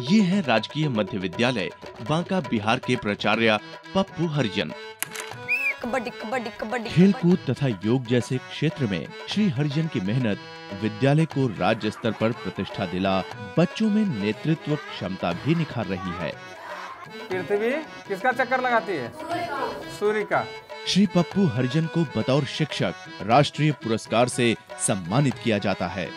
ये है राजकीय मध्य विद्यालय बांका बिहार के प्राचार्य पप्पू हरिजन। कबड्डी कबड्डी कबड्डी। खेलकूद तथा योग जैसे क्षेत्र में श्री हरिजन की मेहनत विद्यालय को राज्य स्तर पर प्रतिष्ठा दिला बच्चों में नेतृत्व क्षमता भी निखार रही है। पृथ्वी किसका चक्कर लगाती है? सूर्य का। श्री पप्पू हरिजन को बतौर शिक्षक राष्ट्रीय पुरस्कार से सम्मानित किया जाता है।